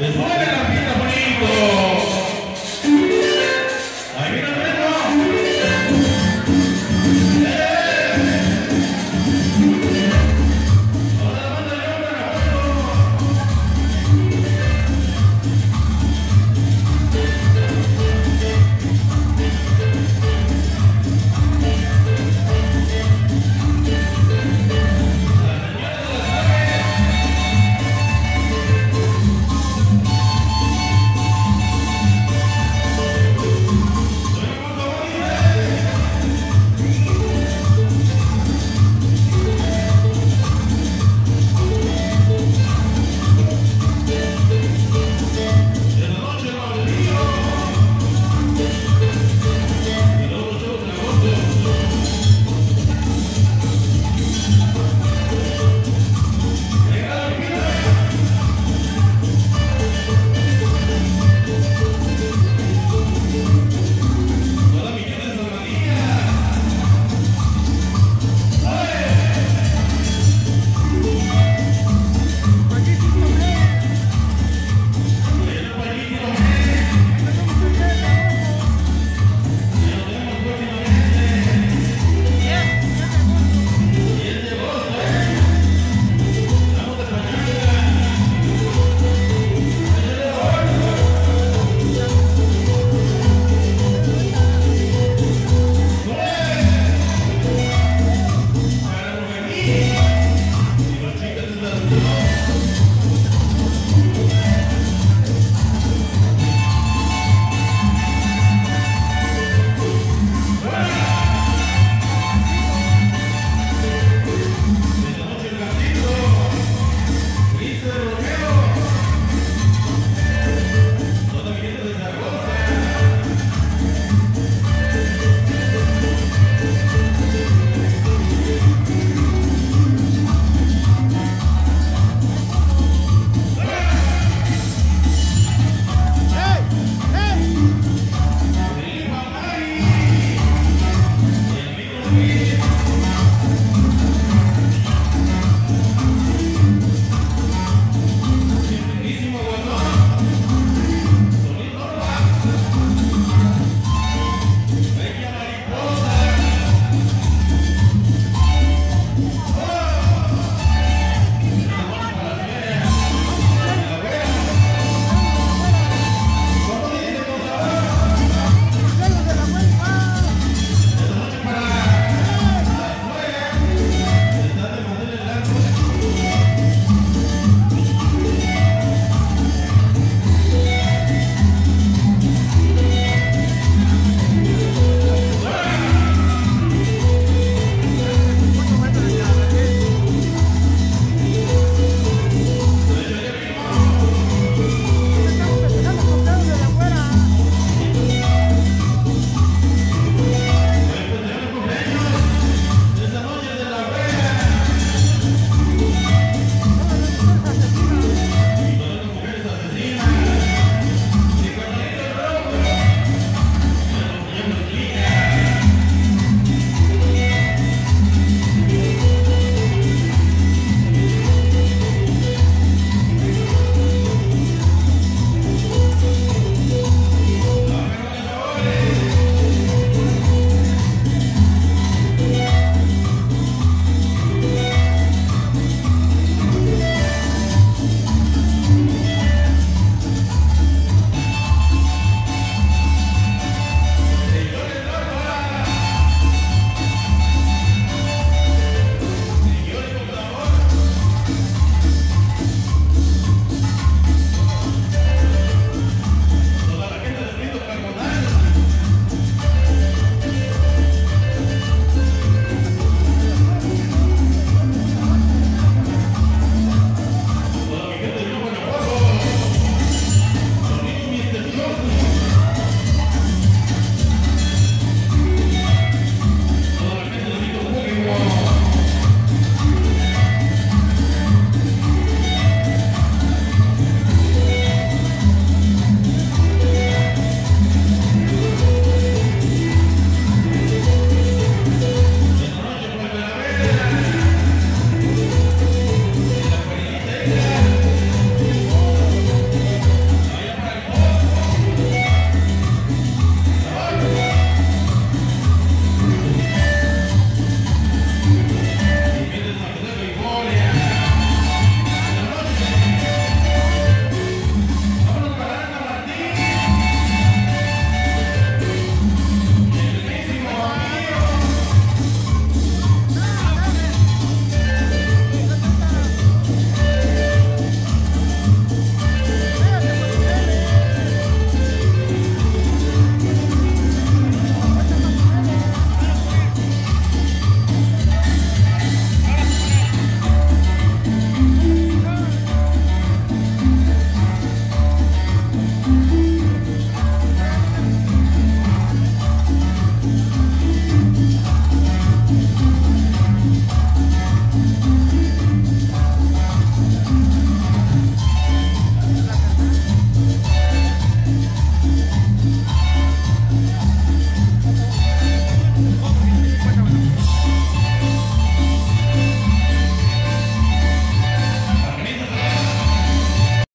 Olha